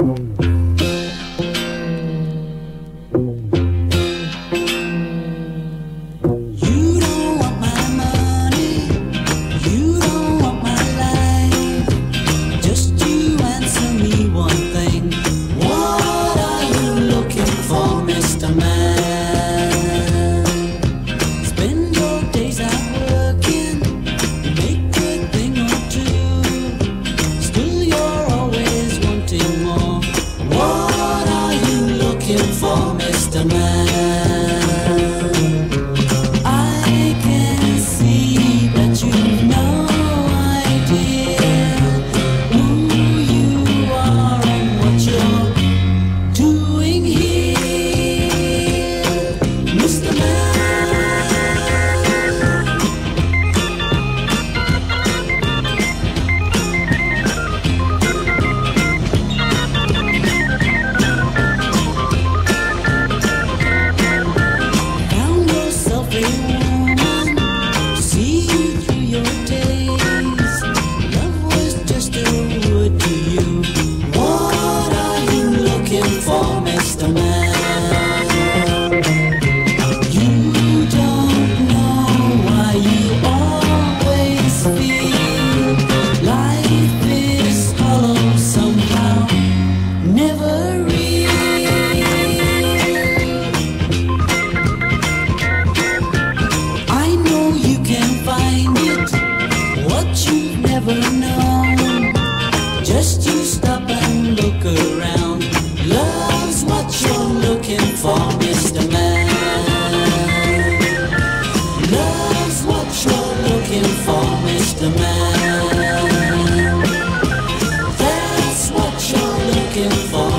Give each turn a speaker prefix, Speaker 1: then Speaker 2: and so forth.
Speaker 1: Um, looking for Mr. Man. Just you stop and look around. Love's what you're looking for, Mr. Man. Love's what you're looking for, Mr. Man. That's what you're looking for.